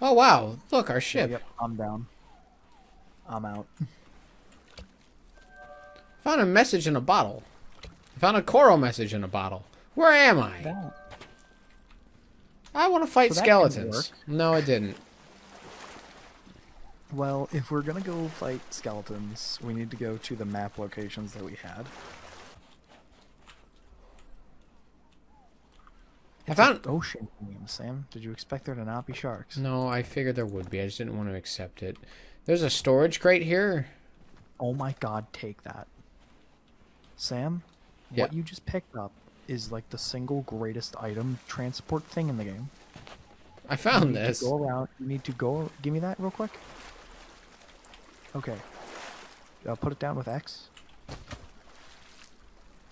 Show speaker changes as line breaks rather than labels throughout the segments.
Oh wow! Look, our ship.
Yep, I'm down. I'm out.
Found a message in a bottle. Found a coral message in a bottle. Where am I?
That-
I want to fight
So
skeletons. No, it didn't.
Well, if we're gonna go fight skeletons, we need to go to the map locations that we had. It's a
found-
ocean theme, Sam. Did you expect there to not be sharks?
No, I figured there would be. I just didn't want to accept it. There's a storage crate here.
Oh my god, take that. Sam,
Yeah.
what you just picked up is like the single greatest item transport thing in the game.
I found
need to
this.
Go around. You need to go. Give me that real quick. Okay. I'll put it down with X.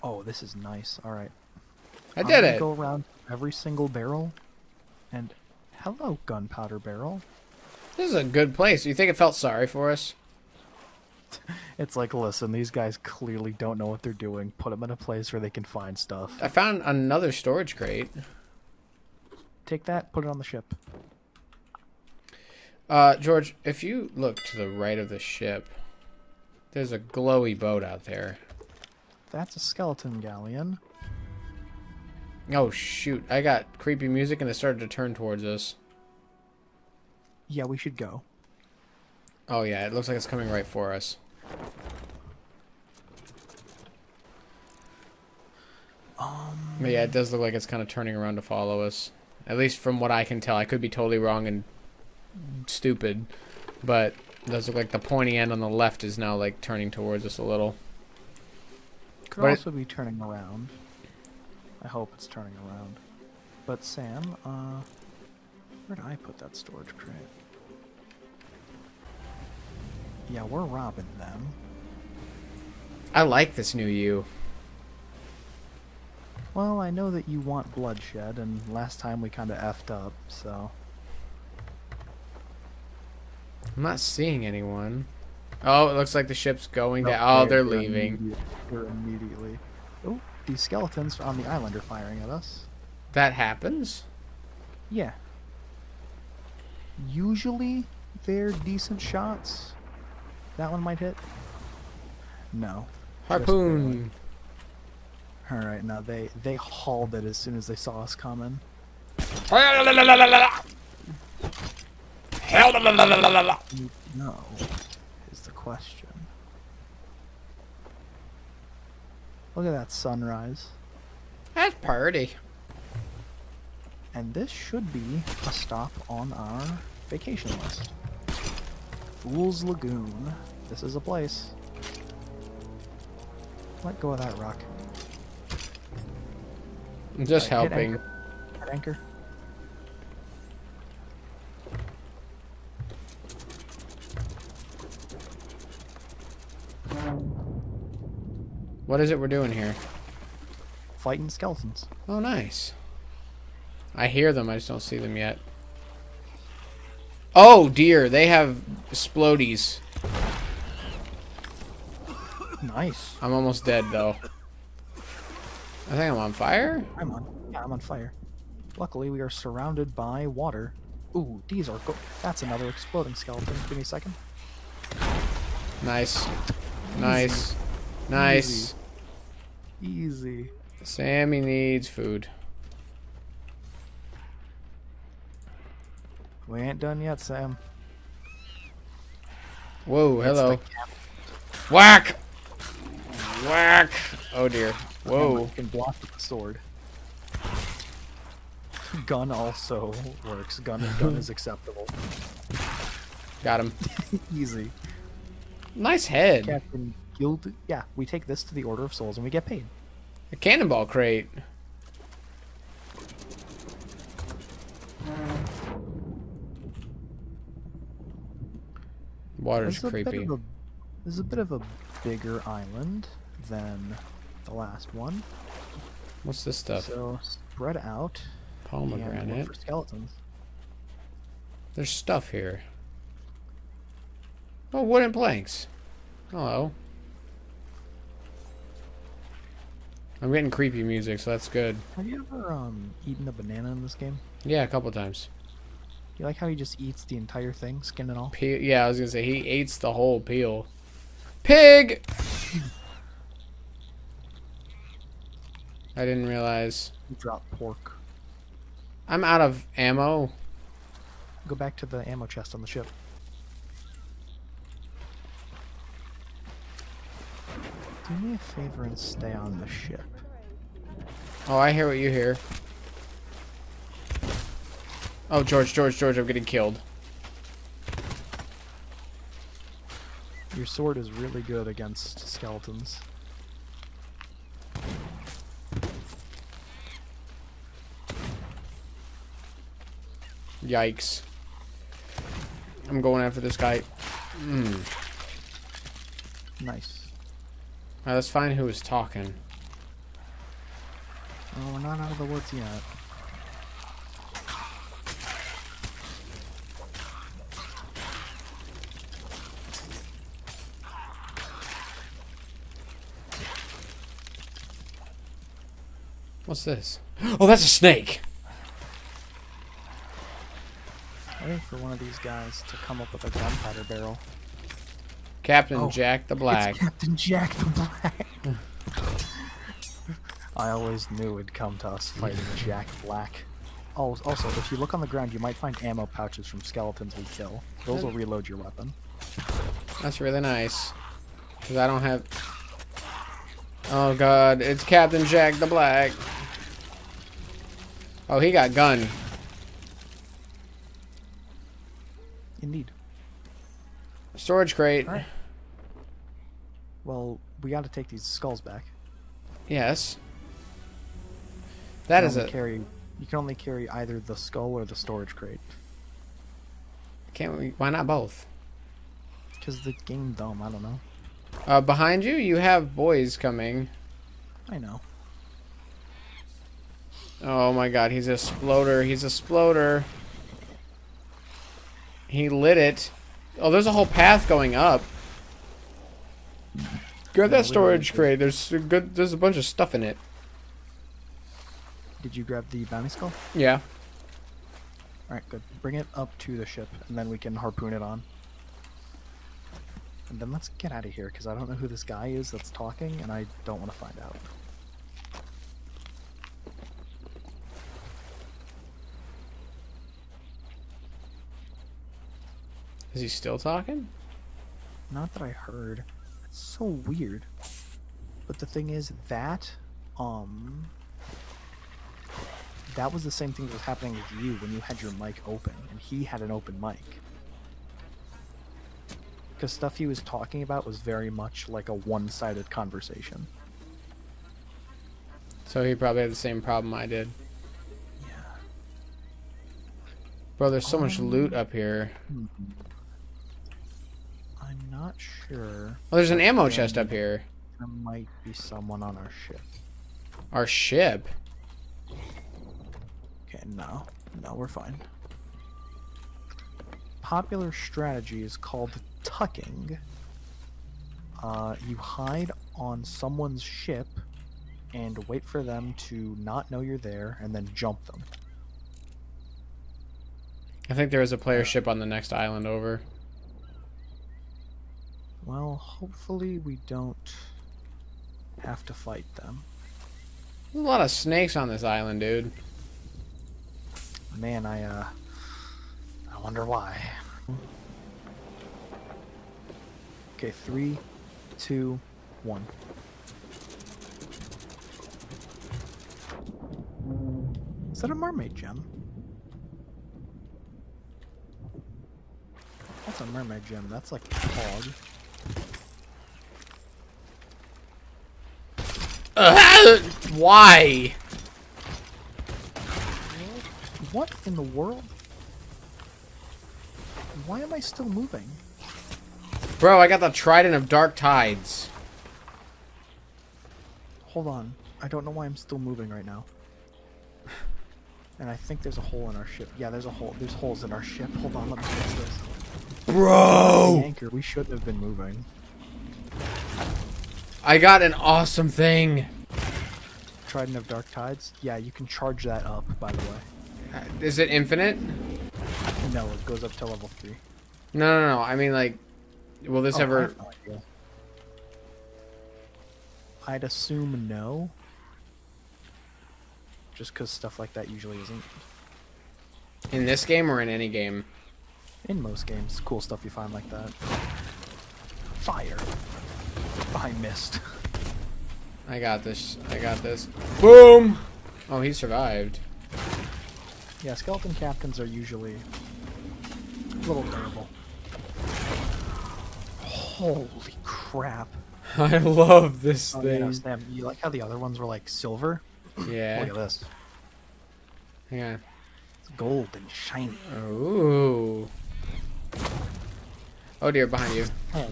Oh, this is nice. All right.
I
I'm
did it.
Go around every single barrel, and hello, gunpowder barrel.
This is a good place. You think it felt sorry for us?
It's like, listen, these guys clearly don't know what they're doing. Put them in a place where they can find stuff.
I found another storage crate.
Take that, put it on the ship.
Uh, George, if you look to the right of the ship, there's a glowy boat out there.
That's a skeleton galleon.
Oh shoot! I got creepy music and it started to turn towards us.
Yeah, we should go.
Oh yeah, it looks like it's coming right for us.
Um,
But yeah, it does look like it's kind of turning around to follow us. At least from what I can tell. I could be totally wrong and stupid, but it does look like the pointy end on the left is now like turning towards us a little.
could
but it-
also be turning around. I hope it's turning around. But Sam, uh, where did I put that storage crate? Yeah, we're robbing them.
I like this new you.
Well, I know that you want bloodshed, and last time we kind of effed up, so.
I'm not seeing anyone. Oh, it looks like the ship's going down. Oh, they're
they're
leaving.
immediate- They're immediately. These skeletons on the island are firing at us.
That happens.
Yeah. Usually, they're decent shots. That one might hit. No.
Harpoon.
All right, now they they hauled it as soon as they saw us coming. No, is the question. Look at that sunrise.
That's party.
And this should be a stop on our vacation list. Fool's Lagoon. This is a place. Let go of that rock.
I'm just
Alright, hit
helping.
anchor. Hit anchor.
What is it we're doing here?
Fighting skeletons.
Oh, nice. I hear them. I just don't see them yet. Oh dear, they have explodies.
Nice.
I'm almost dead though. I think I'm on fire.
I'm on. Yeah, I'm on fire. Luckily, we are surrounded by water. Ooh, these are go- That's another exploding skeleton. Give me a second.
Nice, nice, nice.
Easy.
Sammy needs food.
We ain't done yet, Sam.
Whoa, hello. Whack! Whack! Oh dear.
You
Whoa.
can block with the sword. Gun also works. Gun gun is acceptable.
Got him.
Easy.
Nice head.
Captain Guild. Yeah, we take this to the Order of Souls and we get paid.
A cannonball crate. Water's
This
creepy.
a- This is a bit of a bigger island than the last one.
What's this stuff?
So spread out
Pomegranate.
for skeletons.
There's stuff here. Oh, wooden planks. Hello. I'm getting creepy music, so that's good.
Have you ever um eaten a banana in this game?
Yeah, a couple times.
You like how he just eats the entire thing, skin and all?
Peel, yeah, I was gonna say he eats the whole peel. Pig. I didn't realize.
You drop pork.
I'm out of ammo.
Go back to the ammo chest on the ship. Do me a favor and stay on the ship.
Oh, I hear what you hear. Oh, George, George, George, I'm getting killed.
Your sword is really good against skeletons.
Yikes. I'm going after this guy. Hmm.
Nice.
Alright, let's find who was talking.
Oh, we're not out of the woods yet.
What's this? Oh, that's a snake!
Waiting for one of these guys to come up with a gunpowder barrel.
Captain
Oh,
Jack the Black.
It's Captain Jack the Black. I always knew it'd come to us fighting Jack Black. Oh, also, if you look on the ground, you might find ammo pouches from skeletons we kill. Those will reload your weapon.
That's really nice. Because I don't have... Oh god, it's Captain Jack the Black. Oh, he got gun.
Indeed.
Storage crate.
Alright. Well, we got to take these skulls back.
Yes. That
You
a...
carry. You can only carry either the skull or the storage crate.
Can't we... Why not both?
Cause the game dumb. I don't know.
Uh, behind you, you have boys coming.
I know.
Oh my god, he's a sploder. He's a sploder. He lit it. Oh, there's a whole path going up. Grab that storage crate. There's good. There's a bunch of stuff in it.
Did you grab the bounty skull?
Yeah.
All right, good. Bring it up to the ship, and then we can harpoon it on. And then let's get out of here, because I don't know who this guy is that's talking, and I don't want to find out.
Is he still talking?
Not that I heard. It's so weird. But the thing is that, um, that was the same thing that was happening with you when you had your mic open, and he had an open mic. Because stuff he was talking about was very much like a one-sided conversation.
So he probably had the same problem I did.
Yeah.
Bro, there's so much um, loot up here. Hmm.
I'm not sure.
Oh, there's an ammo chest up here.
There might be someone on our ship.
Our ship.
No. No, we're fine. Popular strategy is called tucking. Uh, you hide on someone's ship and wait for them to not know you're there and then jump them.
I think there is a player ship on the next island over.
Well, hopefully we don't have to fight them.
There's a lot of snakes on this island, dude.
Man, I, uh, I wonder why. Okay, three, two, one. Is that a mermaid gem? That's a mermaid gem. That's like a hog.
Why?
What in the world? Why am I still moving?
Bro, I got the Trident of Dark Tides.
Hold on. I don't know why I'm still moving right now. And I think there's a hole in our ship. Yeah, there's a hole. There's holes in our ship. Hold on, let me fix this. The
Bro!
anchor, we should have been moving.
I got an awesome thing.
Trident of Dark Tides. Yeah, you can charge that up, by the way.
Uh, is it infinite?
No, it goes up to level three.
No, no, no. I mean, like, will this
Oh,
ever?
have no idea. I'd assume no. Just because stuff like that usually isn't.
In this game or in any game?
In most games, cool stuff you find like that. Fire. I missed.
I got this. I got this. Boom! Oh, he survived.
Yeah, skeleton captains are usually a little durable. Holy crap.
I love this
Oh, yeah,
thing.
Sam, you like how the other ones were like silver?
Yeah.
Look at this.
Hang on.
It's gold and shiny.
Ooh. Oh dear, behind you.
Oh,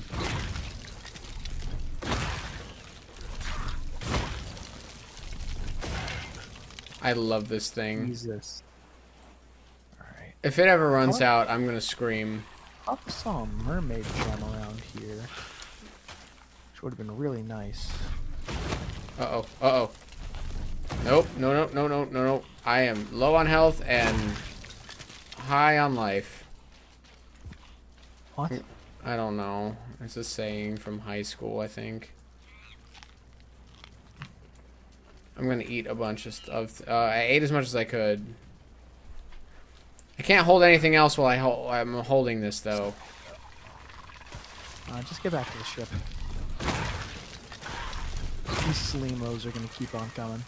I love this thing.
Jesus.
If it ever runs
What?
out, I'm gonna scream.
I saw a mermaid gem around here. Which would have been really nice.
Uh oh. Uh oh. Nope. No. No. No. No. No. No. I am low on health and high on life.
What?
I don't know. It's a saying from high school, I think. I'm gonna eat a bunch of stuff. Uh, I ate as much as I could. I can't hold anything else while I hol I'm holding this though.
Uh, just get back to the ship. These Slimos are gonna keep on coming.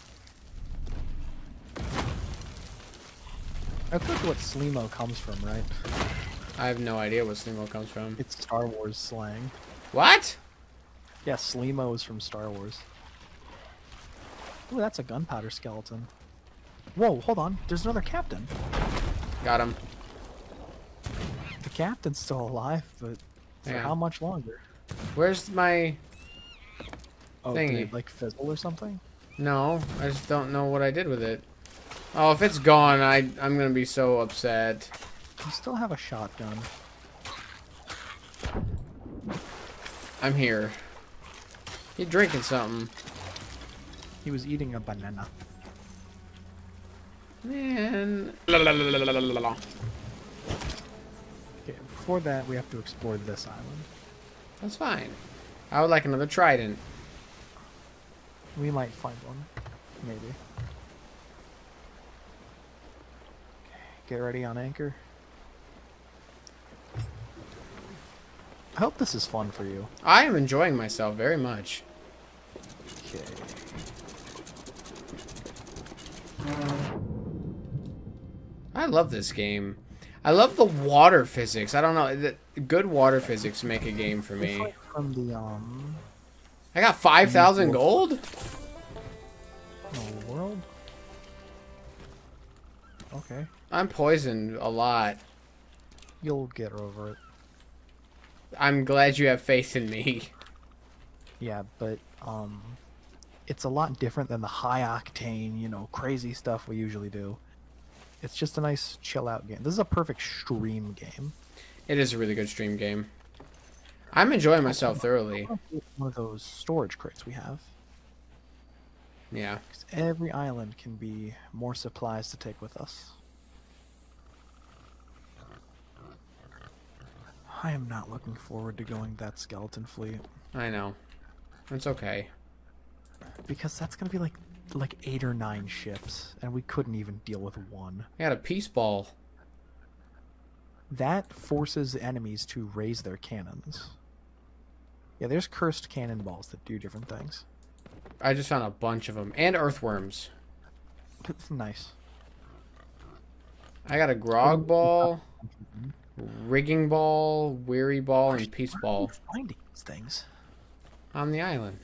That's like what Slimo comes from, right?
I have no idea what Slimo comes from.
It's Star Wars slang.
What?
Yeah, Slimo is from Star Wars. Ooh, that's a gunpowder skeleton. Whoa, hold on. There's another captain.
Got him.
The captain's still alive, but for
Yeah.
how much longer?
Where's my?
Oh, did
Thingy.
it like fizzle or something?
No, I just don't know what I did with it. Oh, if it's gone, I I'm gonna be so upset.
You still have a shotgun.
I'm here. He drinking something?
He was eating a banana.
Man. La, la, la, la, la, la, la, la.
Okay, before that, we have to explore this island.
That's fine. I would like another trident.
We might find one. Maybe. Okay, get ready on anchor. I hope this is fun for you.
I am enjoying myself very much.
Okay.
I love this game. I love the water physics. I don't know. The, good water physics make a game for me.
like from the um
I got 5,000 gold?
no world. Okay,
I'm poisoned a lot.
you'll get over it.
I'm glad you have faith in me.
Yeah, but um, it's a lot different than the high octane, you know, crazy stuff we usually do. It's just a nice chill out game. This is a perfect stream game.
It is a really good stream game. I'm enjoying myself thoroughly.
One of those storage crates we have.
Yeah.
every island can be more supplies to take with us. I am not looking forward to going that skeleton fleet
I know. It's okay.
because that's gonna be like like eight or nine ships, and we couldn't even deal with one.
I got a peace ball.
That forces enemies to raise their cannons. Yeah, there's cursed cannonballs that do different things.
I just found a bunch of them. And earthworms.
It's nice.
I got a grog oh, ball, rigging ball, weary ball, and peace ball
finding these things?
on the island.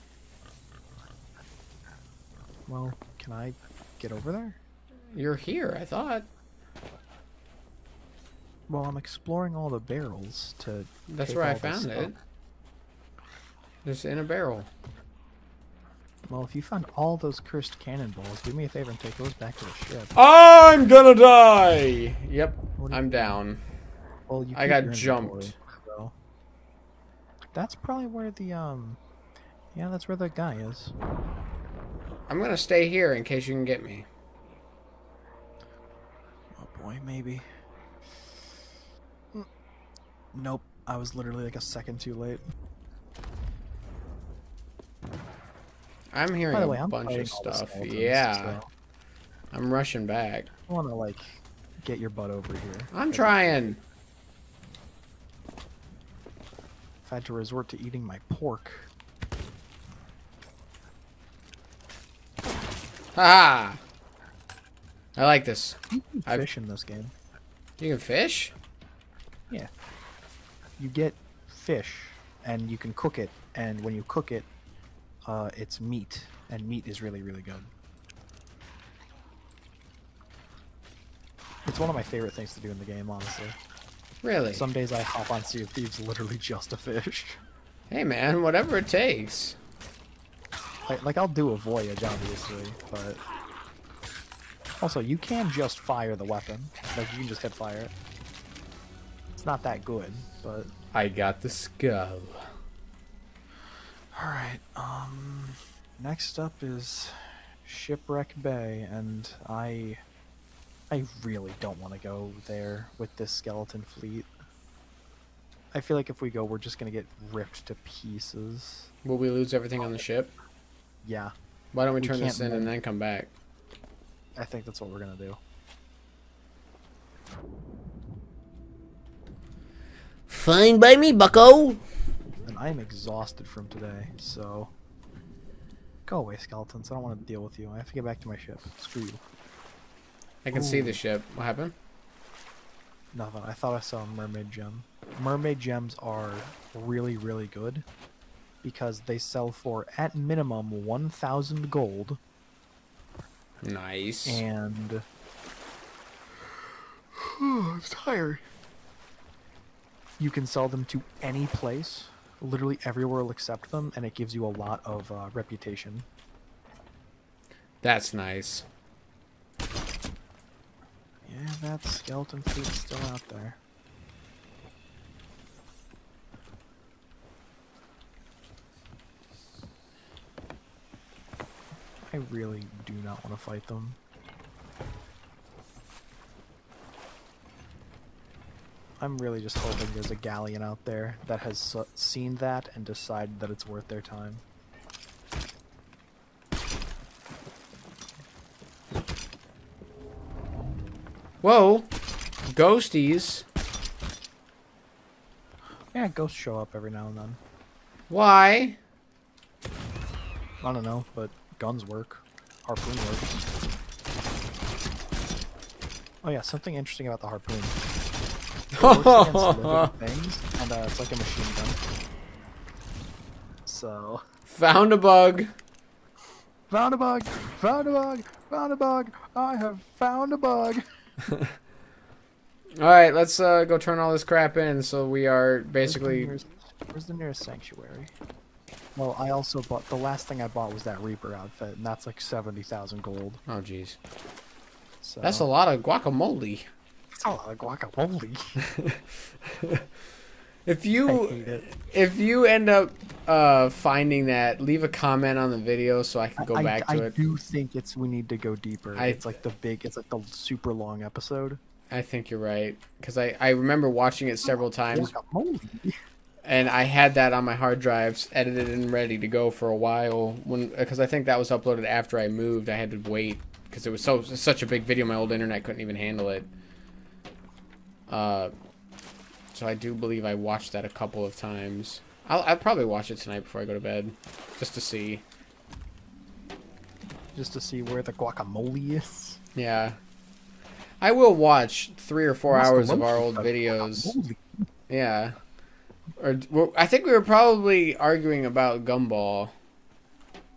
Well, can I get over there?
You're here, I thought.
Well, I'm exploring all the barrels to.
That's where I found it. Just in a barrel.
Well, if you found all those cursed cannonballs, do me a favor and take those back to the ship.
I'm gonna die! Yep, I'm down.
Well, you
I got jumped.
so- That's probably where the um. Yeah, that's where the guy is.
I'm gonna stay here in case you can get me.
Oh boy, maybe. Hmm. Nope, I was literally like a second too late.
I'm hearing
By the
a
way, I'm
bunch of stuff. Yeah,
so
I'm rushing back.
I want to like get your butt over here.
I'm trying.
I had to resort to eating my pork.
Ha! I like this.
You can
I've-
fish in this game.
You can fish? Yeah.
You get fish, and you can cook it. And when you cook it, uh, it's meat, and meat is really, really good. It's one of my favorite things to do in the game, honestly.
Really?
Some days I hop on Sea of Thieves literally just to fish.
Hey man, whatever it takes.
Like, like I'll do a voyage, obviously, but also you can just fire the weapon. Like you can just hit fire it. It's not that good, but
I got the skull.
all right. Um, next up is Shipwreck Bay, and I, I really don't want to go there with this skeleton fleet. I feel like if we go, we're just gonna get ripped to pieces.
Will we lose everything on the ship?
Yeah,
Why don't we
We
turn this
can't
in and then come back?
I think that's what we're gonna do.
Fine by me, bucko.
And I am exhausted from today, so go away, skeletons. I don't want to deal with you. I have to get back to my ship. Screw you.
I can see the ship. What happened?
Nothing. I thought I saw a mermaid gem. Mermaid gems are really, really good because they sell for at minimum 1,000 gold
Nice.
and. I'm tired. You can sell them to any place. Literally everywhere will accept them, and it gives you a lot of uh, reputation.
That's nice.
Yeah, that skeleton fleet's still out there. I really do not want to fight them. I'm really just hoping there's a galleon out there that has seen that and decided that it's worth their time.
Whoa. Ghosties.
Yeah, ghosts show up every now and then.
Why?
I don't know, but guns work. Harpoon works. Oh yeah, something interesting about the harpoon. It works against living things, and uh, it's like a machine gun. So,
Found a bug.
found a bug, found a bug, found a bug. I have found a bug.
All right, let's uh, go turn all this crap in. So we are
Where's the
basically.
nearest- Where's the nearest sanctuary? Well, I also bought the last thing I bought was that Reaper outfit, and that's like seventy thousand gold.
Oh, jeez.
So
That's a lot of guacamole.
That's a lot of guacamole.
If you if you end up uh, finding that, leave a comment on the video so I can go
I,
back
I
to it.
I do think it's we need to go deeper.
I-
it's like the big, it's like the super long episode.
I think you're right because I I remember watching it several times
Guacamole.
And I had that on my hard drives edited and ready to go for a while when because I think that was uploaded after I moved. I had to wait because it was so such a big video. My old internet couldn't even handle it. Uh, so I do believe I watched that a couple of times. I'll, I'll probably watch it tonight before I go to bed, just to see.
Just to see where the guacamole is.
Yeah, I will watch three or four hours of our old videos.
guacamole?
Yeah. Or well, I think we were probably arguing about Gumball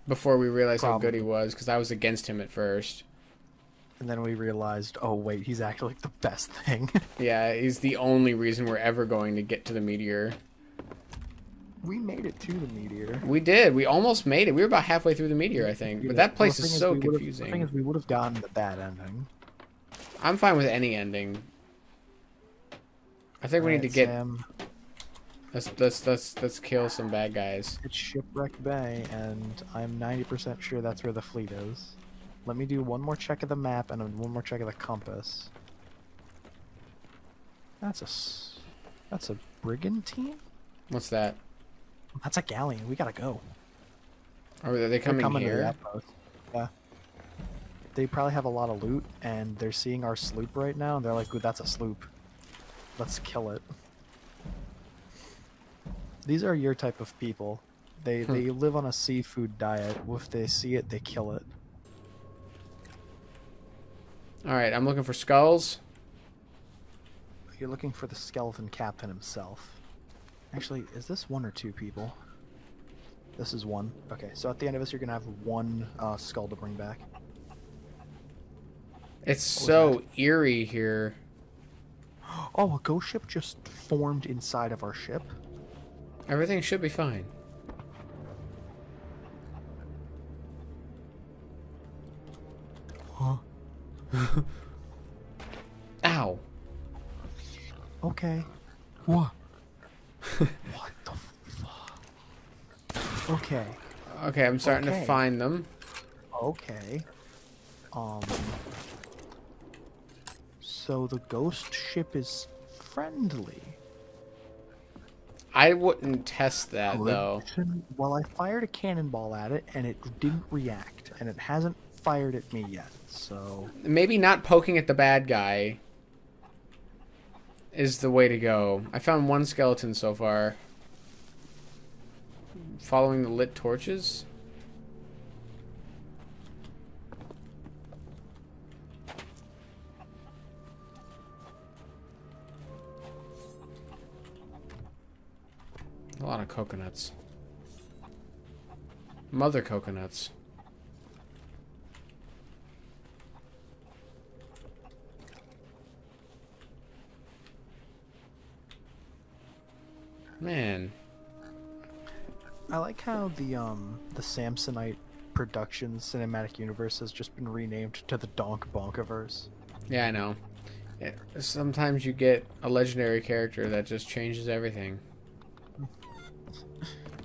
before we realized how good he was because I was against him at first.
And then we realized, oh wait, he's actually like the best thing.
Yeah, he's the only reason we're ever going to get to the meteor.
we made it to the meteor.
We did. We almost made it. We were about halfway through the meteor, I think. But that place
well,
is so confusing.
The thing is, we would have gotten the bad ending.
I'm fine with any ending. I think we need to get
Sam,
let's let's let's let's kill some bad guys.
it's Shipwreck Bay, and I'm 90% sure that's where the fleet is. Let me do one more check of the map and one more check of the compass. That's a, that's a brigantine?
What's that?
That's a galleon. We gotta go.
Are they coming
coming
here?
Yeah. They probably have a lot of loot, and they're seeing our sloop right now, and they're like, "Ooh, that's a sloop. Let's kill it." These are your type of people. They
Hmm.
they live on a seafood diet. If they see it, they kill it.
All right, I'm looking for skulls.
You're looking for the skeleton captain himself. Actually, is this one or two people? This is one. Okay, so at the end of this, you're gonna have one uh, skull to bring back.
It's so eerie here.
Oh, a ghost ship just formed inside of our ship.
Everything should be fine.
Huh?
Ow.
Okay. What? what the fuck? Okay.
Okay, I'm starting to find them.
Okay. Um. So the ghost ship is friendly.
I wouldn't test that though.
Well, I fired a cannonball at it and it didn't react, and it hasn't fired at me yet. So
Maybe not poking at the bad guy is the way to go. I found one skeleton so far. Following the lit torches? Of coconuts. Mother coconuts. Man,
I like how the um the Samsonite production cinematic universe has just been renamed to the Donk Bonkiverse.
yeah, I know. Sometimes you get a legendary character that just changes everything.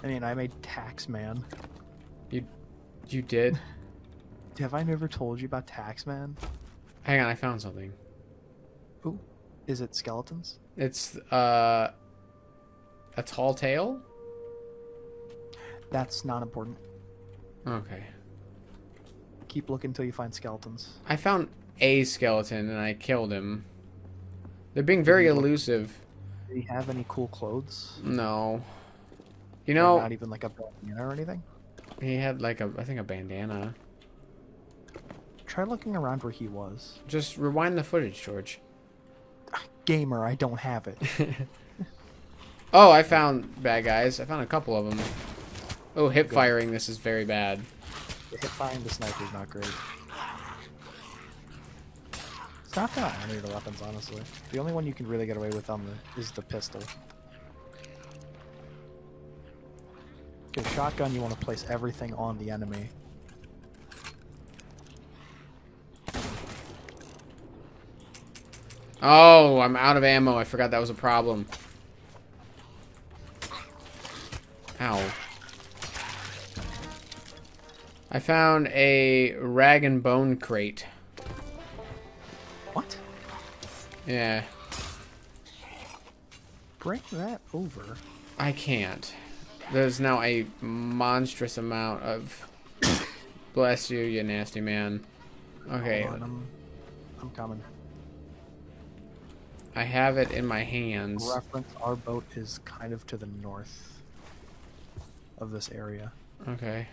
I mean, I made Taxman.
You you did?
Have I never told you about Taxman?
Hang on, I found something.
Ooh, is it skeletons?
It's uh a tall tale?
That's not important.
Okay.
Keep looking until you find skeletons.
I found a skeleton and I killed him. They're being very elusive.
Do you have any cool clothes?
No. You know,
not even like a bandana or anything.
he had like a I think a bandana.
Try looking around where he was.
Just rewind the footage, George.
Gamer, I don't have it.
Oh, I found bad guys. I found a couple of them. Oh, hip firing. This is very bad.
The hip firing the sniper is not great. It's not that any of the weapons, honestly. The only one you can really get away with on the is the pistol. Okay, shotgun, you want to place everything on the enemy.
Oh, I'm out of ammo. I forgot that was a problem. Ow. I found a rag and bone crate.
What?
Yeah,
Bring that over.
I can't. There's now a monstrous amount of. Bless you, you nasty man. Okay,
on, I'm, I'm coming.
I have it in my hands.
Reference, our boat is kind of to the north of this area.
Okay.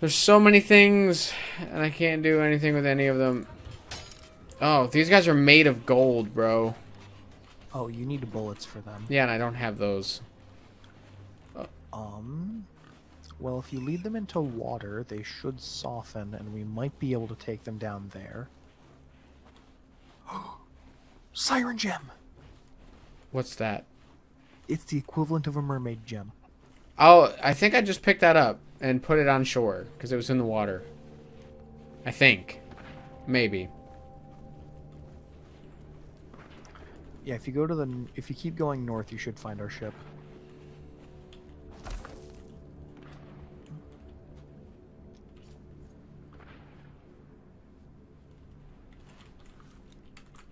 There's so many things, and I can't do anything with any of them. Oh, these guys are made of gold, bro.
Oh, you need bullets for them.
Yeah, and I don't have those.
Um, well, if you lead them into water, they should soften, and we might be able to take them down there. Siren gem!
What's that?
It's the equivalent of a mermaid gem.
Oh, I think I just picked that up and put it on shore because it was in the water. I think. Maybe.
Yeah, if you go to the, if you keep going north, you should find our ship.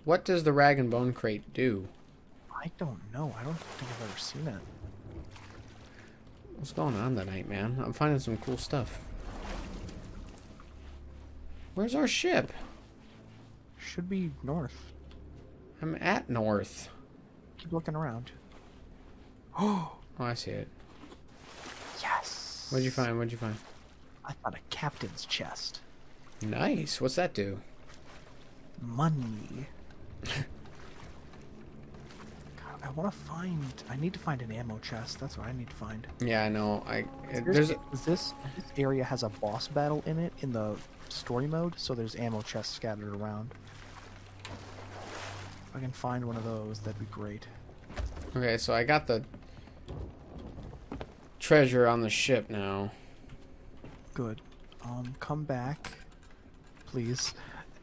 What does the rag and bone crate do?
I don't know. I don't think I've ever seen it.
What's going on tonight, man? I'm finding some cool stuff. Where's our ship?
Should be north.
I'm at north.
Keep looking around.
Oh, I see it.
Yes.
What'd you find? What'd you find?
I found a captain's chest.
Nice. What's that do?
Money. God, I want to find. I need to find an ammo chest. That's what I need to find.
Yeah, I know. I it, uh,
There's,
there's
is this this area has a boss battle in it in the story mode, so there's ammo chests scattered around. If I can find one of those, that'd be great.
okay. So I got the treasure on the ship now.
Good. Um, come back, please,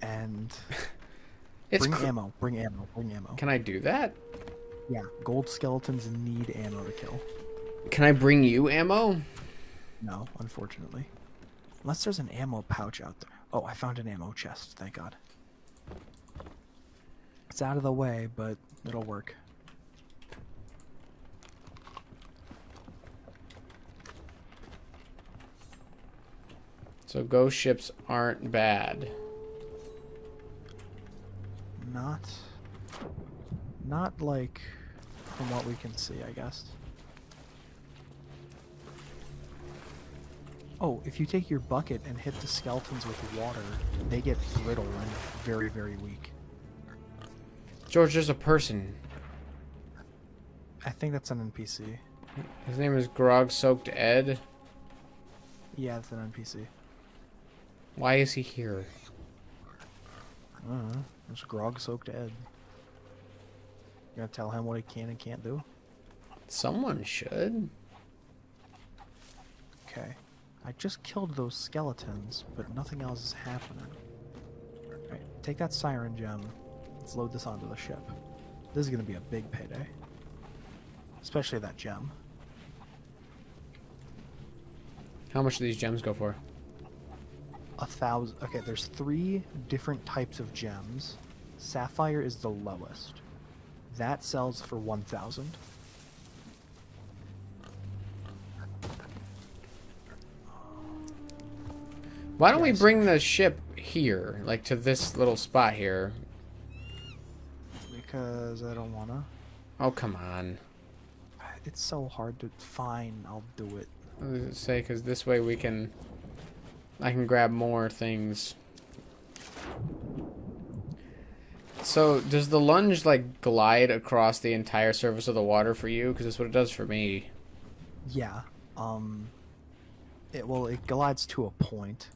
and
It's
bring ammo. Bring ammo. Bring ammo.
Can I do that?
Yeah, gold skeletons need ammo to kill.
Can I bring you ammo?
No, unfortunately. Unless there's an ammo pouch out there. Oh, I found an ammo chest. Thank God. It's out of the way, but it'll work.
So ghost ships aren't bad.
Not, not like from what we can see, I guess. Oh, if you take your bucket and hit the skeletons with water, they get brittle and very, very weak.
George, there's a person.
I think that's an NPC.
His name is Grog Soaked Ed.
Yeah, that's an NPC.
Why is he here?
I don't know. It's Grog soaked Ed. You gonna tell him what he can and can't do?
Someone should.
Okay. I just killed those skeletons, but nothing else is happening. Alright, take that siren gem. Let's load this onto the ship. This is gonna be a big payday. Especially that gem.
How much do these gems go for?
A thousand. Okay, there's three different types of gems. Sapphire is the lowest. That sells for 1,000.
Why don't we bring the ship here, like to this little spot here?
Because I don't wanna.
Oh, come on.
It's so hard to find. I'll do it.
I say, because this way we can... I can grab more things. So, does the lunge, like, glide across the entire surface of the water for you? Because that's what it does for me.
Yeah. Um. It well, it glides to a point.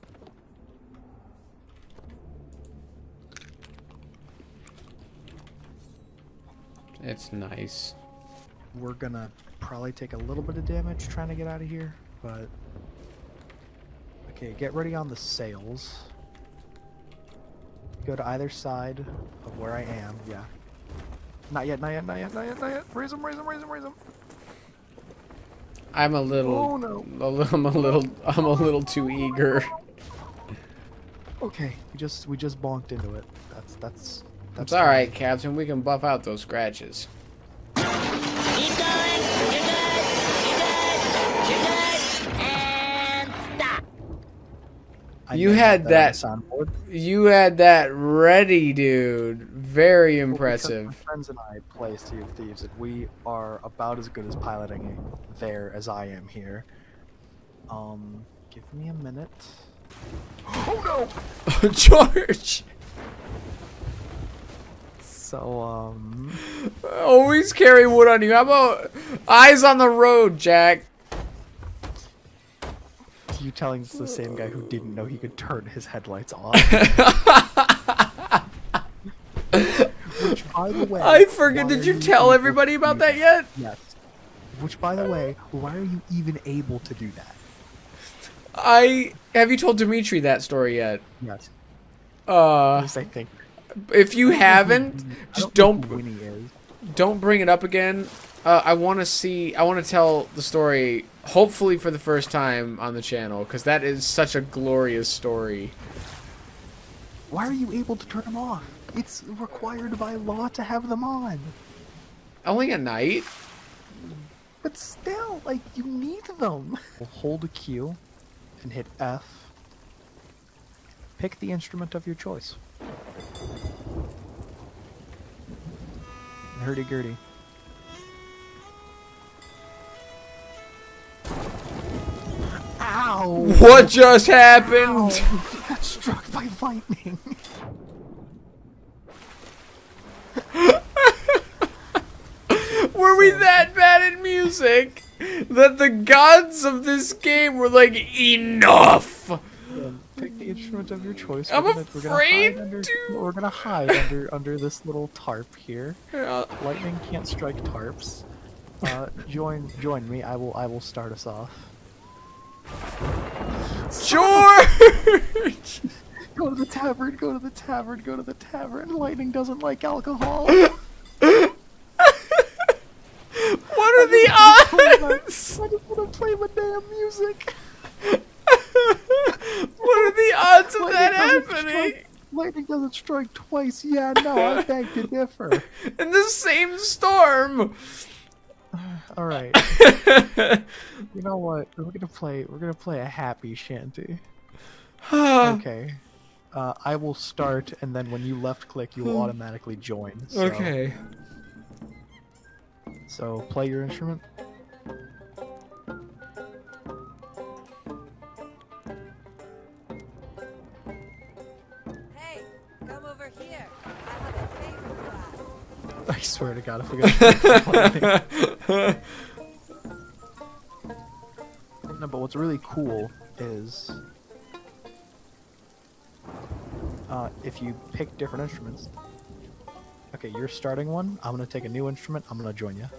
It's nice.
We're gonna probably take a little bit of damage trying to get out of here, but okay. Get ready on the sails. Go to either side of where I am. Yeah. Not yet. Not yet. Not yet. Not yet. Not yet. Raise them. Raise them. Raise them. Raise them.
I'm a little...
Oh no.
a little- I'm a little... I'm a little too eager.
Okay. We just we just bonked into it. That's that's.
That's
That's
alright, Captain. We can buff out those scratches.
Keep going. You're good. You're good. You're good. And stop.
I
You had
on
that-
the soundboard.
You had that ready, dude. Very
Well, My
impressive.
friends and I play Sea of Thieves, and we are about as good as piloting there as I am here. Um, give me a minute. Oh no!
George!
So, um,
Always carry wood on you. How about eyes on the road, Jack?
you telling us the same guy who didn't know he could turn his headlights off? Which, by the way,
I forget. Did you tell everybody about that yet?
Yes. Which, by the way, why are you even able to do that?
I have you told Demitri that story yet?
Yes.
Uh,
Yes, I think.
If you haven't,
I
just
don't.
don't
Winnie is.
don't bring it up again. Uh, I want to see. I want to tell the story. Hopefully for the first time on the channel, because that is such a glorious story.
Why are you able to turn them off? It's required by law to have them on.
Only at night?
But still, like, you need them. We'll hold a Q and hit F. Pick the instrument of your choice. Hurdy-gurdy. Ow!
What just happened?
Ow! Got struck by lightning.
Were we that bad at music that the gods of this game were like, enough?
Um, instrument of your choice.
I'm
we're gonna, we're gonna
afraid
hide under,
to.
We're gonna hide under under this little tarp here.
Uh,
Lightning can't strike tarps. Uh, join join me. I will I will start us off.
George!
Go to the tavern. Go to the tavern. Go to the tavern. Lightning doesn't like alcohol.
What are the odds?
I just want to play my damn music.
What are the odds of
Lightning
that
doesn't
happening?
strike- Lightning doesn't strike twice. Yeah, no, I beg to differ.
In the same storm!
All right. You know what? We're gonna play. We're gonna play a happy shanty. Okay. Uh, I will start, and then when you left click, you will automatically join. So,
okay.
So play your instrument. Swear to God, if we got. no, but what's really cool is, uh, if you pick different instruments. Okay, you're starting one. I'm gonna take a new instrument. I'm gonna join you.